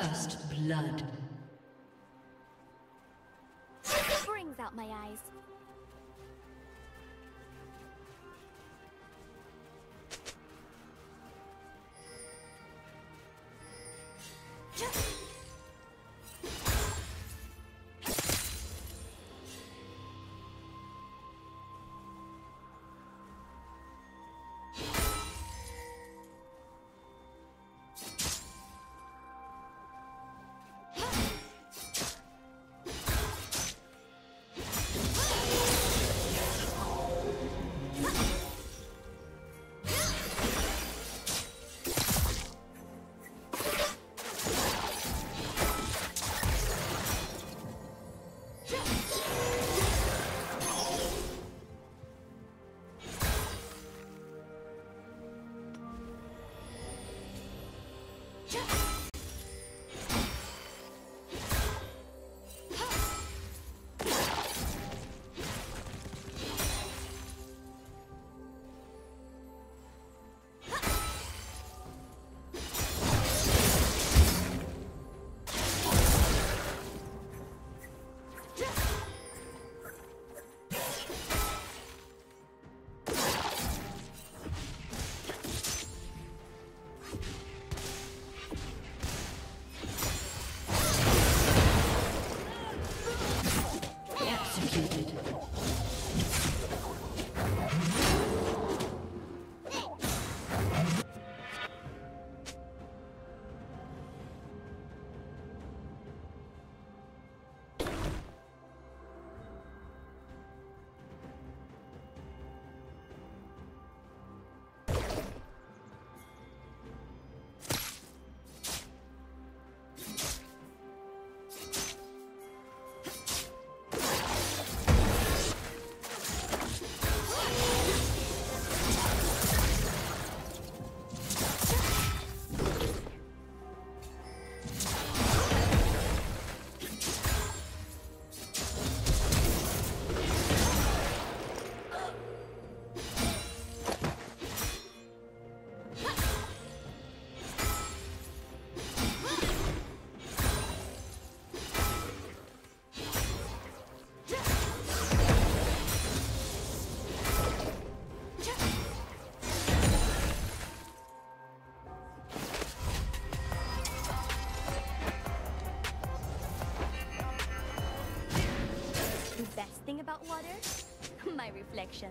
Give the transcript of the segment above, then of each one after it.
First blood. Brings out my eyes. About water? My reflection.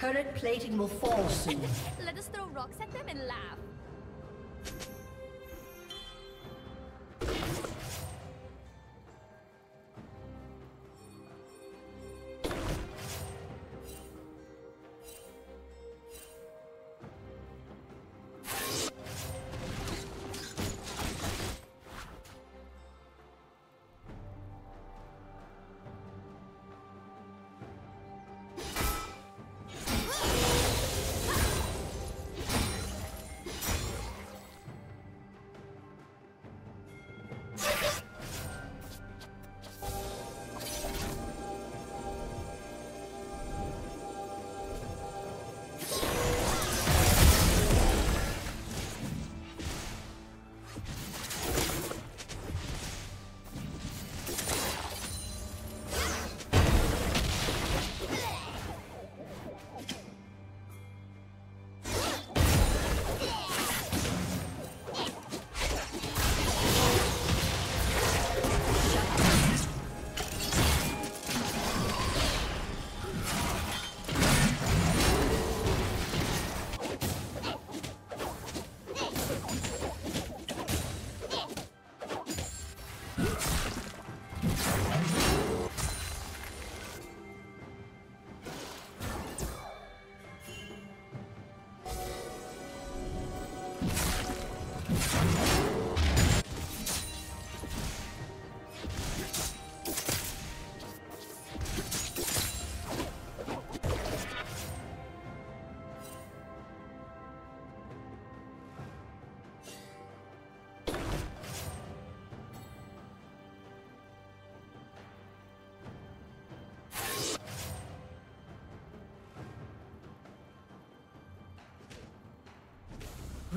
Turret plating will fall soon. Let us throw rocks at them and laugh.